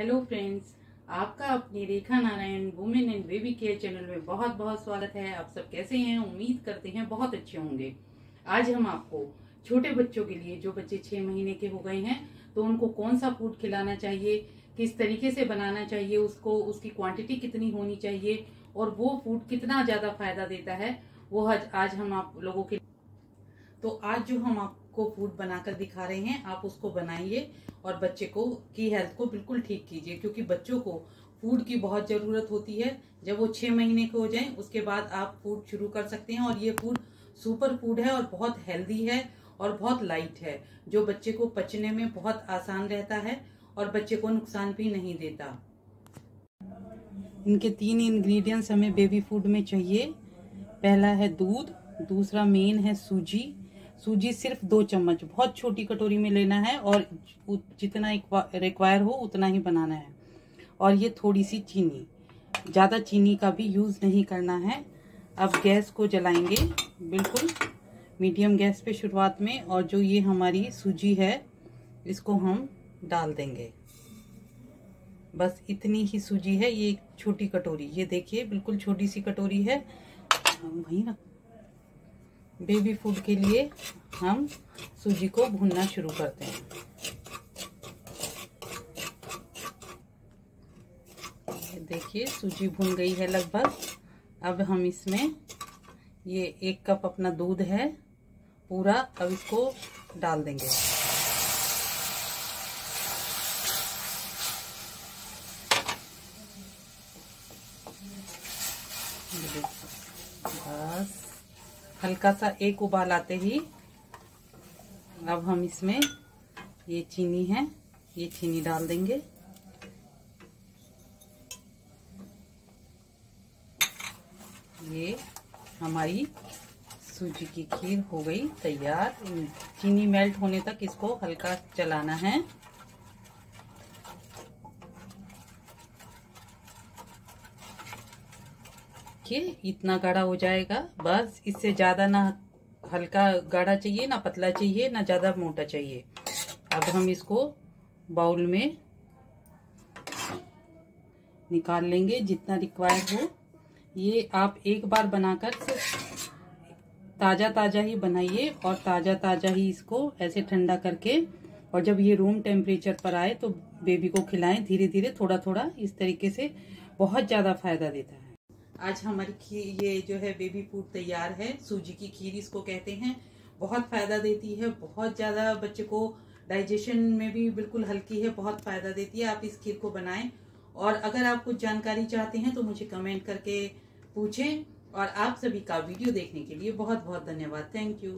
Hello friends आपका अपनी Rekha Narayan women and baby care channel में बहुत बहुत स्वागत है। आप सब कैसे हैं? उम्मीद करते हैं बहुत अच्छे होंगे। आज हम आपको छोटे बच्चों के लिए, जो बच्चे छह महीने के हो गए हैं तो उनको कौन सा फ़ूड खिलाना चाहिए, किस तरीके से बनाना चाहिए, उसको, उसकी क्वांटिटी कितनी होनी चाहिए, और वो फ़ूड कितना ज़्यादा फ़ायदा देता है, वो आज हम आप लोगों के तो आज जो हम आपको फ़ूड बनाकर दिखा रहे हैं, आप उसको बनाइए और बच्चे को, की हेल्थ को बिल्कुल ठीक कीजिए, क्योंकि बच्चों को फ़ूड की बहुत ज़रूरत होती है। जब वो छह महीने के हो जाएँ, उसके बाद आप फ़ूड शुरू कर सकते हैं और ये फ़ूड सुपर फ़ूड है और बहुत हेल्दी है और बहुत लाइट है, जो बच्चे को पचने में बहुत आसान रहता है और बच्चे को नुकसान भी नहीं देता। इनके तीन इंग्रेडिएंट्स हमें बेबी फ़ूड में चाहिए। पहला है दूध, दूसरा मेन है सूजी सूजी सिर्फ़ दो चम्मच, बहुत छोटी कटोरी में लेना है और जितना रिक्वायर हो उतना ही बनाना है। और ये थोड़ी सी चीनी, ज़्यादा चीनी का भी यूज़ नहीं करना है। अब गैस को जलाएँगे, बिल्कुल। मीडियम गैस पे शुरुआत में और जो ये हमारी सूजी है, इसको हम डाल देंगे। बस इतनी ही सूजी है, ये छोटी कटोरी। ये देखिए, बिल्कुल छोटी सी कटोरी है, वहीं रख बेबी फ़ूड के लिए हम सूजी को भूनना शुरू करते हैं। देखिए, सूजी भून गई है लगभग। अब हम इसमें ये एक कप अपना दूध है, पूरा अब इसको डाल देंगे। बस। हल्का सा एक उबाल आते ही अब हम इसमें ये चीनी है, ये चीनी डाल देंगे। ये हमारी सूजी की खीर हो गई तैयार। चीनी मेल्ट होने तक इसको हल्का चलाना है। देखिए, इतना गाढ़ा हो जाएगा। बस इससे ज़्यादा ना हल्का गाढ़ा चाहिए, ना पतला चाहिए, ना ज़्यादा मोटा चाहिए। अब हम इसको बाउल में निकाल लेंगे, जितना रिक्वायर्ड हो। ये आप एक बार बनाकर ताज़ा ताज़ा ही बनाइए और ताज़ा ताज़ा ही इसको ऐसे ठंडा करके, और जब ये रूम टेम्परेचर पर आए तो बेबी को खिलाएँ। धीरे धीरे थोड़ा थोड़ा इस तरीके से बहुत ज़्यादा फ़ायदा देता है। आज हमारी खीर ये जो है बेबी फ़ूड तैयार है। सूजी की खीर इसको कहते हैं। बहुत फ़ायदा देती है, बहुत ज़्यादा बच्चे को डाइजेशन में भी बिल्कुल हल्की है, बहुत फ़ायदा देती है। आप इस खीर को बनाएँ। और अगर आप कुछ जानकारी चाहते हैं तो मुझे कमेंट करके पूछें। और आप सभी का वीडियो देखने के लिए बहुत बहुत धन्यवाद। Thank you